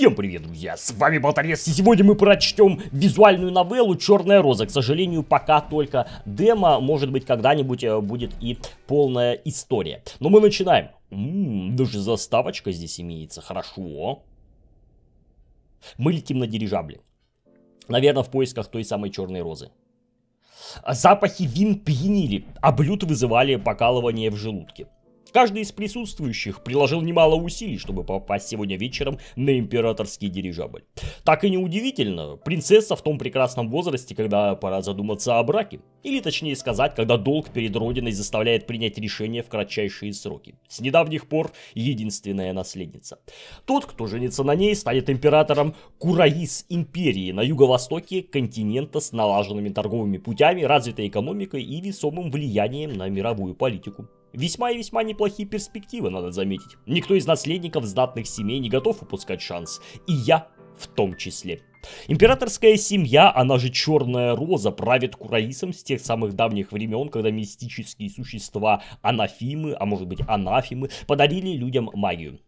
Всем привет, друзья! С вами Болторез, и сегодня мы прочтем визуальную новеллу «Черная роза». К сожалению, пока только демо, может быть, когда-нибудь э, будет и полная история. Но мы начинаем. Ммм, даже заставочка здесь имеется, хорошо. Мы летим на дирижабле. Наверное, в поисках той самой черной розы. Запахи вин пьянили, а блюд вызывали покалывание в желудке. Каждый из присутствующих приложил немало усилий, чтобы попасть сегодня вечером на императорский дирижабль. Так и неудивительно, принцесса в том прекрасном возрасте, когда пора задуматься о браке. Или точнее сказать, когда долг перед родиной заставляет принять решение в кратчайшие сроки. С недавних пор единственная наследница. Тот, кто женится на ней, станет императором Кураис империи на юго-востоке континента с налаженными торговыми путями, развитой экономикой и весомым влиянием на мировую политику. Весьма и весьма неплохие перспективы, надо заметить. Никто из наследников знатных семей не готов упускать шанс. И я в том числе. Императорская семья, она же Черная Роза, правит Кураисом с тех самых давних времен, когда мистические существа Анафимы, а может быть Анафимы, подарили людям магию.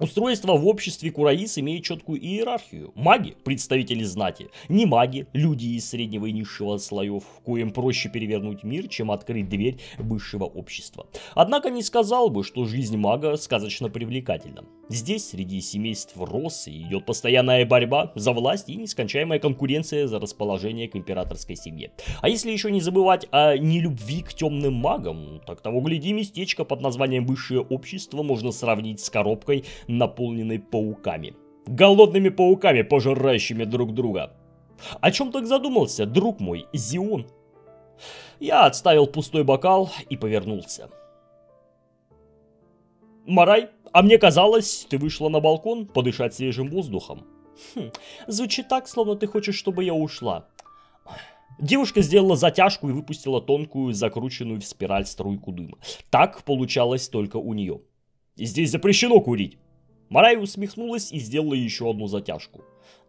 Устройство в обществе Кураис имеет четкую иерархию. Маги, представители знати, не маги, люди из среднего и низшего слоев, коим проще перевернуть мир, чем открыть дверь высшего общества. Однако не сказал бы, что жизнь мага сказочно привлекательна. Здесь, среди семейств Россы, идет постоянная борьба за власть и нескончаемая конкуренция за расположение к императорской семье. А если еще не забывать о нелюбви к темным магам, так того гляди, местечко под названием Высшее общество можно сравнить с коробкой наполненной пауками. Голодными пауками, пожирающими друг друга. О чем так задумался, друг мой, Зион? Я отставил пустой бокал и повернулся. Марай, а мне казалось, ты вышла на балкон подышать свежим воздухом. Хм, звучит так, словно ты хочешь, чтобы я ушла. Девушка сделала затяжку и выпустила тонкую, закрученную в спираль струйку дыма. Так получалось только у нее. Здесь запрещено курить. Марай усмехнулась и сделала еще одну затяжку.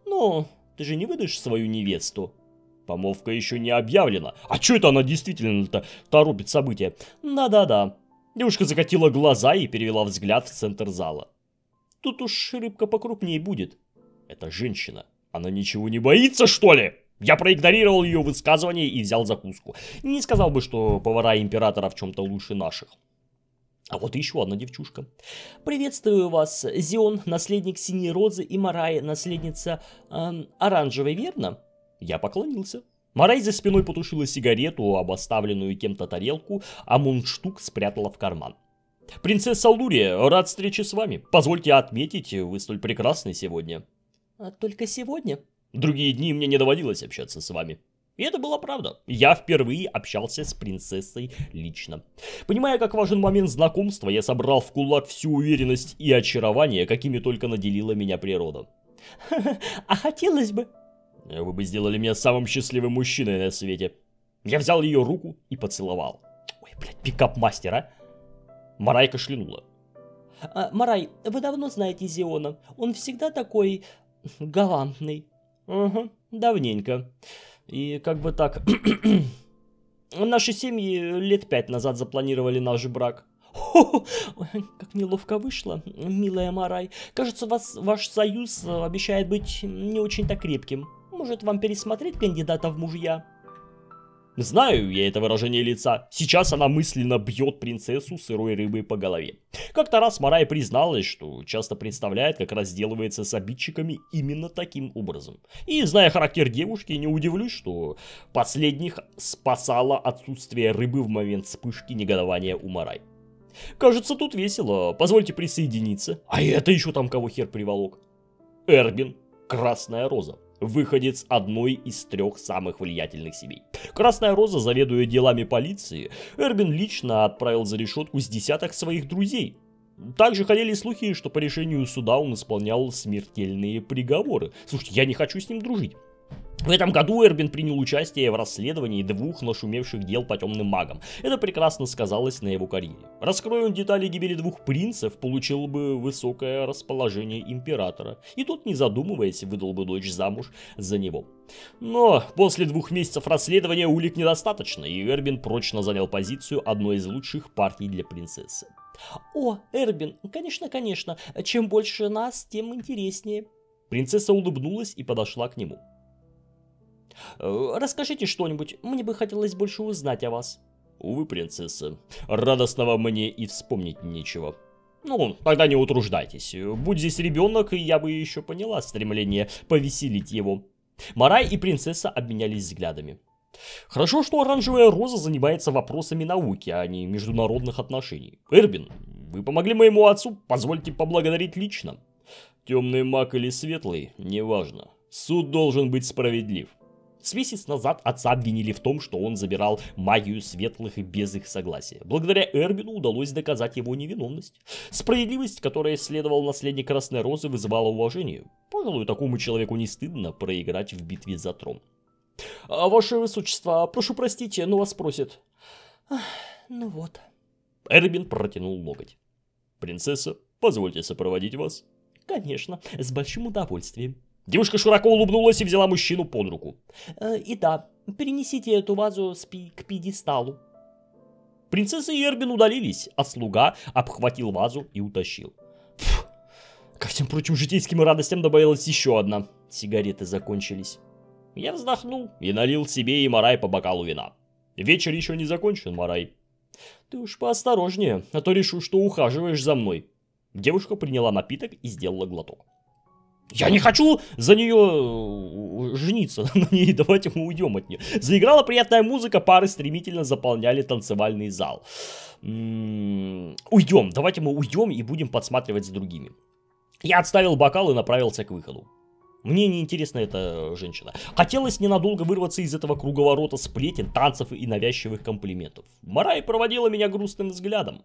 «Ну, ты же не выдашь свою невесту?» Помолвка еще не объявлена. А что это она действительно-то торопит события? Да-да-да. Девушка закатила глаза и перевела взгляд в центр зала. Тут уж рыбка покрупнее будет. Это женщина. Она ничего не боится, что ли? Я проигнорировал ее высказывание и взял закуску. Не сказал бы, что повара императора в чем-то лучше наших. А вот еще одна девчушка. Приветствую вас, Зион, наследник Синей Розы, и Марай, наследница эм, Оранжевой, верно? Я поклонился. Марай за спиной потушила сигарету, об оставленную кем-то тарелку, а мундштук спрятала в карман. «Принцесса Лурия, рад встрече с вами. Позвольте отметить, вы столь прекрасны сегодня». А «Только сегодня?» «Другие дни мне не доводилось общаться с вами». И это была правда. Я впервые общался с принцессой лично. Понимая, как важен момент знакомства, я собрал в кулак всю уверенность и очарование, какими только наделила меня природа. А хотелось бы... Вы бы сделали меня самым счастливым мужчиной на свете. Я взял ее руку и поцеловал. Ой, блядь, пикап-мастер, а? Марай кашлянула. А, Марай, вы давно знаете Зиона. Он всегда такой галантный. Угу, давненько. И как бы так... Наши семьи лет пять назад запланировали наш брак. Хо -хо, как неловко вышло, милая Марай. Кажется, вас, ваш союз обещает быть не очень-то крепким. Может, вам пересмотреть кандидата в мужья? Знаю я это выражение лица. Сейчас она мысленно бьет принцессу сырой рыбой по голове. Как-то раз Марай призналась, что часто представляет, как разделывается с обидчиками именно таким образом. И, зная характер девушки, не удивлюсь, что последних спасало отсутствие рыбы в момент вспышки негодования у Марай. Кажется, тут весело. Позвольте присоединиться. А это еще там кого хер приволок? Эрбин. Красная роза выходец одной из трех самых влиятельных семей. Красная Роза, заведуя делами полиции, Эрбин лично отправил за решетку с десяток своих друзей. Также ходили слухи, что по решению суда он исполнял смертельные приговоры. Слушайте, я не хочу с ним дружить. В этом году Эрбин принял участие в расследовании двух нашумевших дел по темным магам. Это прекрасно сказалось на его карьере. Раскрою он детали гибели двух принцев, получил бы высокое расположение императора. И тот, не задумываясь, выдал бы дочь замуж за него. Но после двух месяцев расследования улик недостаточно, и Эрбин прочно занял позицию одной из лучших партий для принцессы. «О, Эрбин, конечно, конечно, чем больше нас, тем интереснее», Принцесса улыбнулась и подошла к нему. «Э, «Расскажите что-нибудь, мне бы хотелось больше узнать о вас». «Увы, принцесса, радостного мне и вспомнить нечего». «Ну, тогда не утруждайтесь. Будь здесь ребенок, я бы еще поняла стремление повеселить его». Марай и принцесса обменялись взглядами. Хорошо, что оранжевая роза занимается вопросами науки, а не международных отношений. Эрбин, вы помогли моему отцу, позвольте поблагодарить лично. Темный маг или светлый, неважно. Суд должен быть справедлив. С месяц назад отца обвинили в том, что он забирал магию светлых и без их согласия. Благодаря Эрбину удалось доказать его невиновность. Справедливость, которая следовал наследник Красной Розы, вызывала уважение. Пожалуй, такому человеку не стыдно проиграть в битве за трон. А, «Ваше Высочество, прошу простите, но вас просят». «Ну вот». Эрбин протянул локоть. «Принцесса, позвольте сопроводить вас». «Конечно, с большим удовольствием». Девушка широко улыбнулась и взяла мужчину под руку. Э, «И да, перенесите эту вазу к пьедесталу». Принцесса и Эрбин удалились, а слуга обхватил вазу и утащил. Пфф, ко всем прочим житейским радостям добавилась еще одна. Сигареты закончились. Я вздохнул и налил себе и Марай по бокалу вина. Вечер еще не закончен, Марай. Ты уж поосторожнее, а то решу, что ухаживаешь за мной. Девушка приняла напиток и сделала глоток. Я не хочу за нее э, жениться на ней, давайте мы уйдем от нее. Заиграла приятная музыка, пары стремительно заполняли танцевальный зал. М-м, уйдем, давайте мы уйдем и будем подсматривать за другими. Я отставил бокал и направился к выходу. Мне не интересна эта женщина. Хотелось ненадолго вырваться из этого круговорота сплетен, танцев и навязчивых комплиментов. Марай проводила меня грустным взглядом.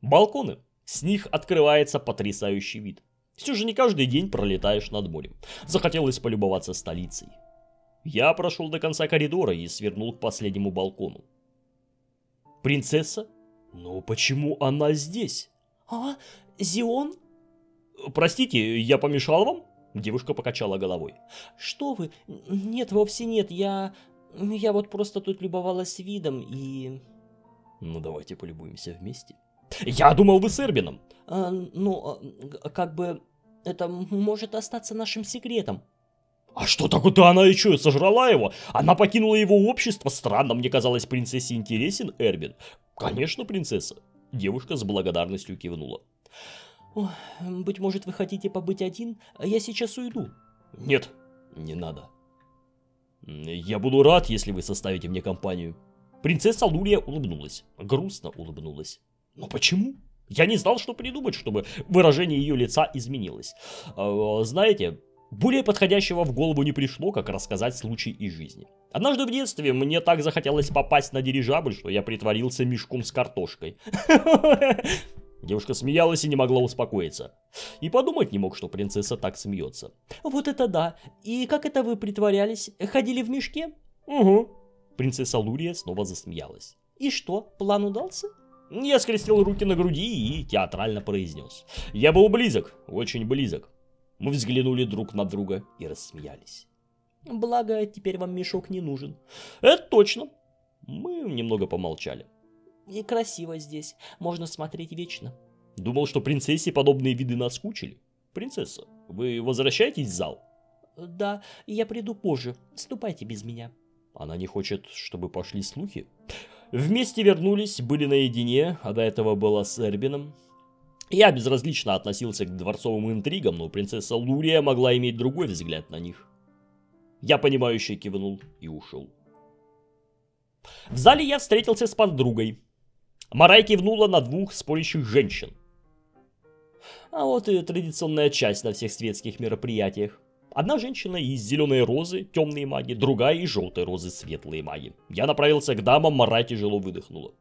Балконы. С них открывается потрясающий вид. Все же не каждый день пролетаешь над морем. Захотелось полюбоваться столицей. Я прошел до конца коридора и свернул к последнему балкону. Принцесса? Но почему она здесь? А, Зион? Простите, я помешал вам? Девушка покачала головой. Что вы? Нет, вовсе нет. Я... Я вот просто тут любовалась видом и... Ну давайте полюбуемся вместе. Я думал, вы с Эрбином. А, ну, а, как бы... Это может остаться нашим секретом. А что такое-то она и что, сожрала его? Она покинула его общество? Странно, мне казалось, принцессе интересен Эрбин. Конечно, принцесса. Девушка с благодарностью кивнула. Быть может, вы хотите побыть один? Я сейчас уйду. Нет, не надо. Я буду рад, если вы составите мне компанию. Принцесса Лурия улыбнулась. Грустно улыбнулась. Но почему? Я не знал, что придумать, чтобы выражение ее лица изменилось. А, знаете, более подходящего в голову не пришло, как рассказать случай из жизни. Однажды в детстве мне так захотелось попасть на дирижабль, что я притворился мешком с картошкой. Девушка смеялась и не могла успокоиться. И подумать не мог, что принцесса так смеется. Вот это да. И как это вы притворялись? Ходили в мешке? Угу. Принцесса Лурия снова засмеялась. И что, план удался? Я скрестил руки на груди и театрально произнес. Я был близок, очень близок. Мы взглянули друг на друга и рассмеялись. Благо, теперь вам мешок не нужен. Это точно. Мы немного помолчали. И красиво здесь. Можно смотреть вечно. Думал, что принцессе подобные виды наскучили. Принцесса, вы возвращаетесь в зал? Да, я приду позже. Ступайте без меня. Она не хочет, чтобы пошли слухи? Вместе вернулись, были наедине, а до этого было с Эрбином. Я безразлично относился к дворцовым интригам, но принцесса Лурия могла иметь другой взгляд на них. Я понимающе кивнул и ушел. В зале я встретился с подругой. Марай кивнула на двух спорящих женщин. А вот и традиционная часть на всех светских мероприятиях. Одна женщина из зеленой розы, темные маги, другая из желтой розы, светлые маги. Я направился к дамам, Марай тяжело выдохнула.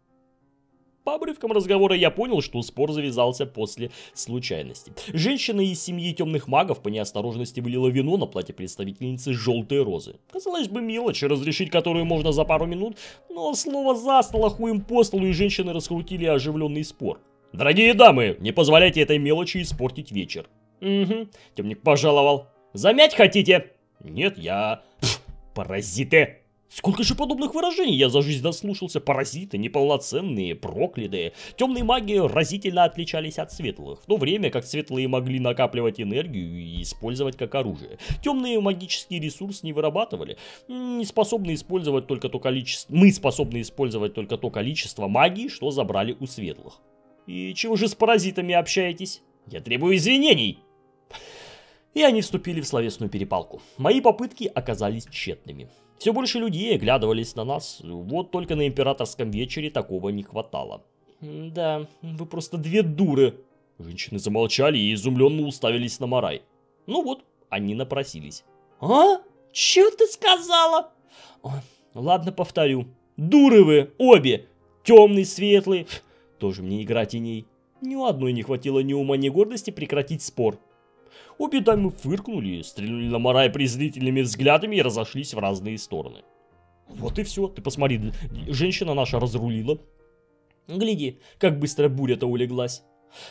По обрывкам разговора я понял, что спор завязался после случайности. Женщина из семьи темных магов по неосторожности вылила вино на платье представительницы желтой розы. Казалось бы, мелочь, разрешить которую можно за пару минут, но слово за столо хуем по столу и женщины раскрутили оживленный спор. Дорогие дамы, не позволяйте этой мелочи испортить вечер. Угу, темник пожаловал. Замять хотите? Нет, я... Пф, паразиты. Сколько же подобных выражений я за жизнь дослушался. Паразиты, неполноценные, проклятые. Темные маги разительно отличались от светлых, в то время как светлые могли накапливать энергию и использовать как оружие. Темные магический ресурс не вырабатывали. Не способны использовать только то количество... Мы способны использовать только то количество магии, что забрали у светлых. И чего же с паразитами общаетесь? Я требую извинений! И они вступили в словесную перепалку. Мои попытки оказались тщетными. Все больше людей оглядывались на нас, вот только на императорском вечере такого не хватало. «Да, вы просто две дуры!» Женщины замолчали и изумленно уставились на Марай. Ну вот, они напросились. «А? Че ты сказала?» Ой, «Ладно, повторю. Дуры вы, обе! Темный, светлый. Тоже мне игра теней. Ни у одной не хватило ни ума, ни гордости прекратить спор. Обе дамы фыркнули, стрельнули на Марай презрительными взглядами и разошлись в разные стороны. Вот и все, ты посмотри, женщина наша разрулила. Гляди, как быстро буря-то улеглась.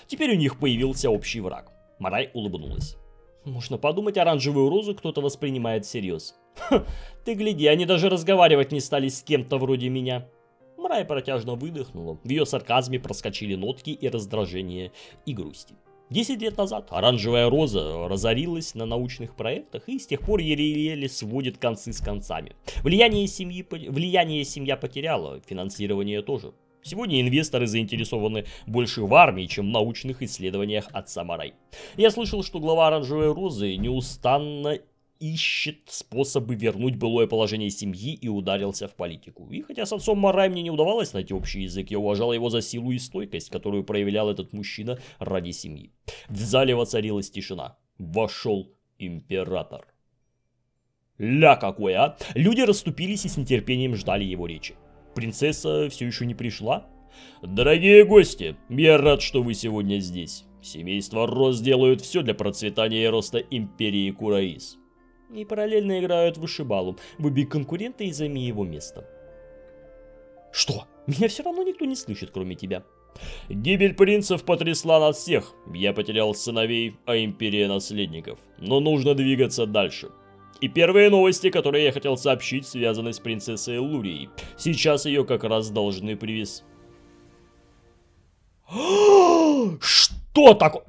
Теперь у них появился общий враг. Марай улыбнулась. Можно подумать, оранжевую розу кто-то воспринимает всерьез. Ха, ты гляди, они даже разговаривать не стали с кем-то вроде меня. Марай протяжно выдохнула. В ее сарказме проскочили нотки и раздражения, и грусти. Десять лет назад оранжевая роза разорилась на научных проектах и с тех пор еле-еле сводит концы с концами. Влияние, семьи, влияние семья потеряла, финансирование тоже. Сегодня инвесторы заинтересованы больше в армии, чем в научных исследованиях от Самарай. Я слышал, что глава оранжевой розы неустанно ищет способы вернуть былое положение семьи и ударился в политику. И хотя с отцом Марай мне не удавалось найти общий язык, я уважал его за силу и стойкость, которую проявлял этот мужчина ради семьи. В зале воцарилась тишина. Вошел император. Ля какой, а! Люди расступились и с нетерпением ждали его речи. Принцесса все еще не пришла? Дорогие гости, я рад, что вы сегодня здесь. Семейство Рос делают все для процветания и роста империи Кураис и параллельно играют в вышибалу. Выбей конкурента и займи его место. Что? Меня все равно никто не слышит, кроме тебя. Гибель принцев потрясла нас всех. Я потерял сыновей, а империя наследников. Но нужно двигаться дальше. И первые новости, которые я хотел сообщить, связаны с принцессой Лурией. Сейчас ее как раз должны привез... Что такое?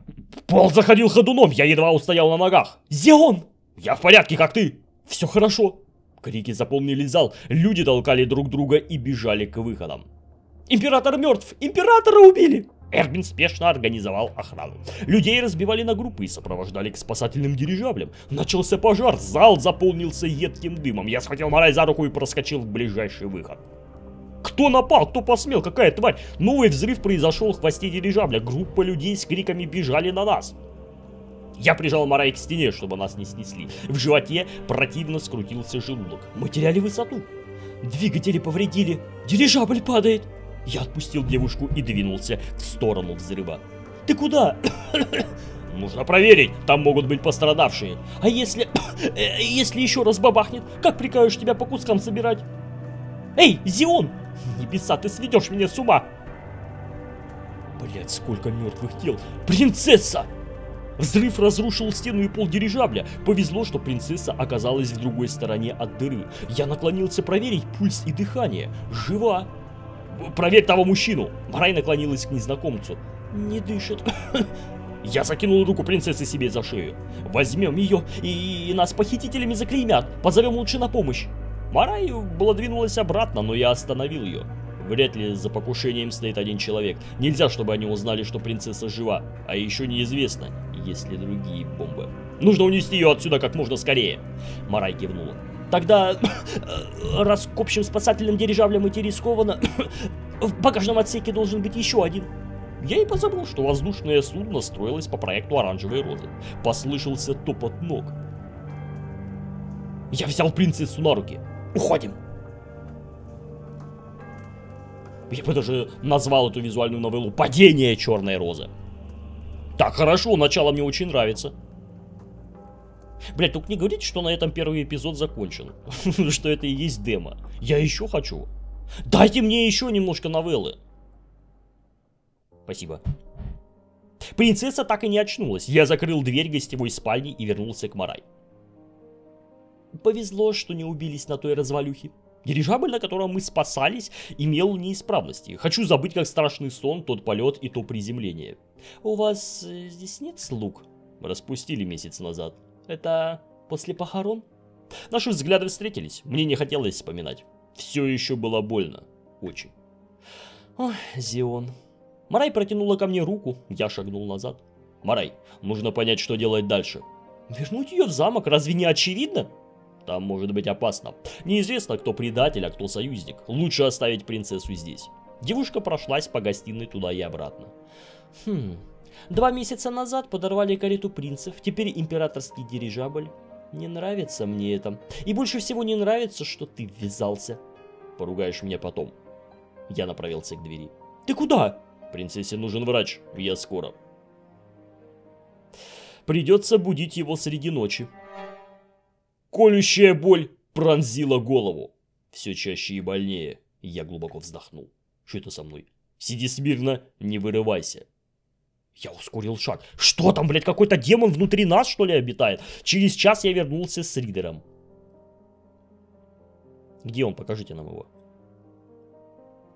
Пол заходил ходуном, я едва устоял на ногах. Зеон! «Я в порядке, как ты?» «Все хорошо». Крики заполнили зал, люди толкали друг друга и бежали к выходам. «Император мертв! Императора убили!» Эрбин спешно организовал охрану. Людей разбивали на группы и сопровождали к спасательным дирижаблям. Начался пожар, зал заполнился едким дымом. Я схватил Марай за руку и проскочил в ближайший выход. Кто напал? Кто посмел? Какая тварь? Новый взрыв произошел в хвосте дирижабля. Группа людей с криками бежали на нас. Я прижал Марай к стене, чтобы нас не снесли. В животе противно скрутился желудок. Мы теряли высоту. Двигатели повредили. Дирижабль падает. Я отпустил девушку и двинулся в сторону взрыва. Ты куда? Нужно проверить, там могут быть пострадавшие. А если... если еще раз бабахнет, как прикажешь тебя по кускам собирать? Эй, Зион! Небеса, ты сведешь меня с ума! Блять, сколько мертвых тел! Принцесса! Взрыв разрушил стену и пол дирижабля. Повезло, что принцесса оказалась в другой стороне от дыры. Я наклонился проверить пульс и дыхание. Жива. Проверь того мужчину. Марай наклонилась к незнакомцу. Не дышит. Я закинул руку принцессы себе за шею. Возьмем ее, и, нас похитителями заклеймят. Позовем лучше на помощь. Марай была двинулась обратно, но я остановил ее. Вряд ли за покушением стоит один человек. Нельзя, чтобы они узнали, что принцесса жива. А еще неизвестно, есть ли другие бомбы. Нужно унести ее отсюда как можно скорее. Марай кивнула. Тогда, раз к общим спасательным дирижаблям идти рискованно, в багажном отсеке должен быть еще один. Я и позабыл, что воздушное судно строилось по проекту Оранжевой Розы. Послышался топот ног. Я взял принцессу на руки. Уходим. Я бы даже назвал эту визуальную новеллу «Падение черной розы». Так, хорошо, начало мне очень нравится. Блять, только не говорите, что на этом первый эпизод закончен. что это и есть демо. Я еще хочу. Дайте мне еще немножко новеллы. Спасибо. Принцесса так и не очнулась. Я закрыл дверь гостевой спальни и вернулся к Марай. Повезло, что не убились на той развалюхе. Дирижабль, на котором мы спасались, имел неисправности. Хочу забыть, как страшный сон, тот полет и то приземление. У вас э, здесь нет слуг? Распустили месяц назад. Это после похорон? Наши взгляды встретились. Мне не хотелось вспоминать. Все еще было больно. Очень. Ой, Зион. Марай протянула ко мне руку. Я шагнул назад. Марай, нужно понять, что делать дальше. Вернуть ее в замок, разве не очевидно? Там может быть опасно. Неизвестно, кто предатель, а кто союзник. Лучше оставить принцессу здесь. Девушка прошлась по гостиной туда и обратно. Хм, два месяца назад подорвали карету принцев, теперь императорский дирижабль. Не нравится мне это. И больше всего не нравится, что ты ввязался. Поругаешь меня потом. Я направился к двери. Ты куда? Принцессе нужен врач. Я скоро. Придется будить его среди ночи. Колющая боль пронзила голову. Все чаще и больнее. Я глубоко вздохнул. Что это со мной? Сиди смирно, не вырывайся. Я ускорил шаг. Что там, блядь, какой-то демон внутри нас, что ли, обитает? Через час я вернулся с Ридером. Где он? Покажите нам его.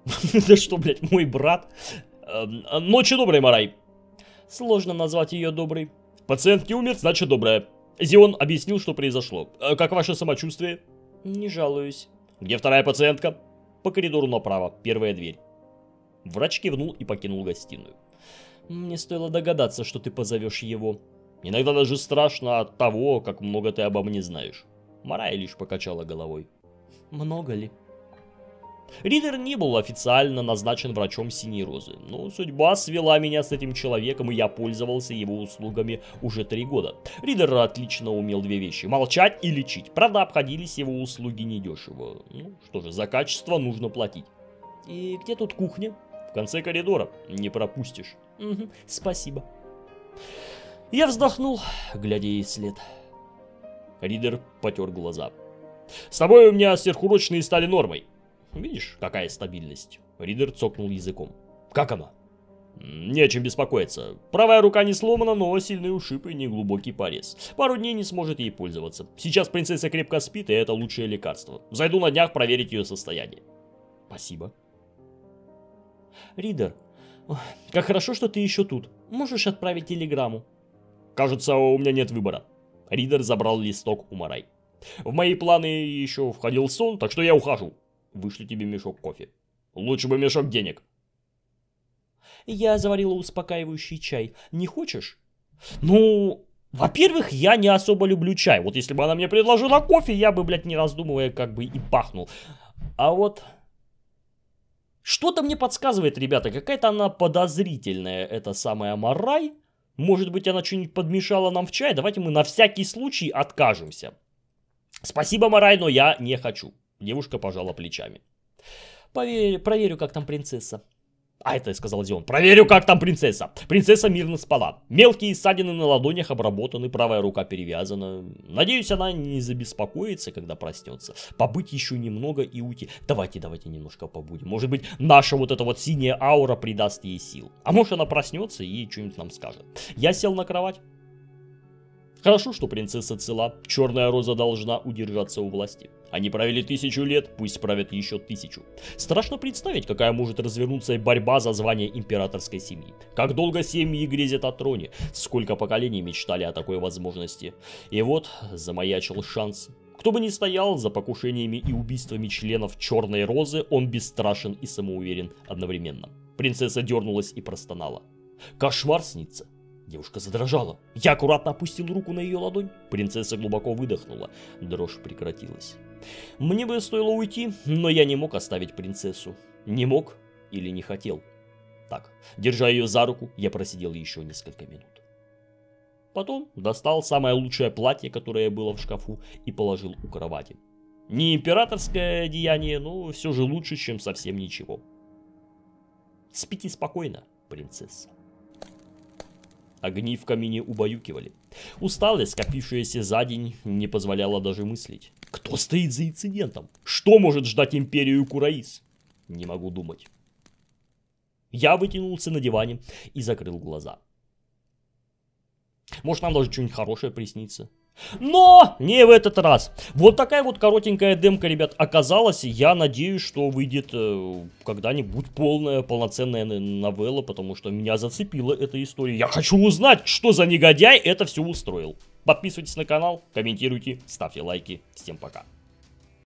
Это что, блядь, мой брат? Эм, ночи доброй, Марай. Сложно назвать ее доброй. Пациентки умер, значит добрая. Зион объяснил, что произошло. Э, как ваше самочувствие? Не жалуюсь. Где вторая пациентка? По коридору направо, первая дверь. Врач кивнул и покинул гостиную. Мне стоило догадаться, что ты позовешь его. Иногда даже страшно от того, как много ты обо мне знаешь. Марая лишь покачала головой. Много ли? Ридер не был официально назначен врачом Синей Розы, но судьба свела меня с этим человеком, и я пользовался его услугами уже три года. Ридер отлично умел две вещи – молчать и лечить. Правда, обходились его услуги недешево. Ну что же, за качество нужно платить. И где тут кухня? В конце коридора, не пропустишь. Угу, спасибо. Я вздохнул, глядя ей вслед. Ридер потер глаза. С тобой у меня сверхурочные стали нормой. Видишь, какая стабильность? Ридер цокнул языком. Как она? Не о чем беспокоиться. Правая рука не сломана, но сильный ушиб и неглубокий порез. Пару дней не сможет ей пользоваться. Сейчас принцесса крепко спит, и это лучшее лекарство. Зайду на днях проверить ее состояние. Спасибо. Ридер, как хорошо, что ты еще тут. Можешь отправить телеграмму. Кажется, у меня нет выбора. Ридер забрал листок у Марай. В мои планы еще входил сон, так что я ухожу вышлю тебе мешок кофе. Лучше бы мешок денег. Я заварила успокаивающий чай. Не хочешь? Ну, во-первых, я не особо люблю чай. Вот если бы она мне предложила кофе, я бы, блядь, не раздумывая, как бы и пахнул. А вот... Что-то мне подсказывает, ребята, какая-то она подозрительная, эта самая Марай. Может быть, она что-нибудь подмешала нам в чай? Давайте мы на всякий случай откажемся. Спасибо, Марай, но я не хочу. Девушка пожала плечами. Поверь, проверю, как там принцесса. А это сказал Зион. Проверю, как там принцесса. Принцесса мирно спала. Мелкие ссадины на ладонях обработаны, правая рука перевязана. Надеюсь, она не забеспокоится, когда проснется. Побыть еще немного и уйти. Давайте, давайте немножко побудем. Может быть, наша вот эта вот синяя аура придаст ей сил. А может, она проснется и что-нибудь нам скажет. Я сел на кровать. Хорошо, что принцесса цела. Черная роза должна удержаться у власти. Они правили тысячу лет, пусть правят еще тысячу. Страшно представить, какая может развернуться борьба за звание императорской семьи. Как долго семьи грезят о троне, сколько поколений мечтали о такой возможности. И вот замаячил шанс. Кто бы ни стоял за покушениями и убийствами членов Черной Розы, он бесстрашен и самоуверен одновременно. Принцесса дернулась и простонала. Кошмар снится. Девушка задрожала. Я аккуратно опустил руку на ее ладонь. Принцесса глубоко выдохнула. Дрожь прекратилась. Мне бы стоило уйти, но я не мог оставить принцессу. Не мог или не хотел. Так, держа ее за руку, я просидел еще несколько минут. Потом достал самое лучшее платье, которое было в шкафу, и положил у кровати. Не императорское одеяние, но все же лучше, чем совсем ничего. Спите спокойно, принцесса. Огни в камине убаюкивали. Усталость, скопившаяся за день, не позволяла даже мыслить. Кто стоит за инцидентом? Что может ждать империю Кураис? Не могу думать. Я вытянулся на диване и закрыл глаза. Может, нам даже что-нибудь хорошее приснится. Но не в этот раз. Вот такая вот коротенькая демка, ребят, оказалась. Я надеюсь, что выйдет э, когда-нибудь полная, полноценная новелла, потому что меня зацепила эта история. Я хочу узнать, что за негодяй это все устроил. Подписывайтесь на канал, комментируйте, ставьте лайки. Всем пока.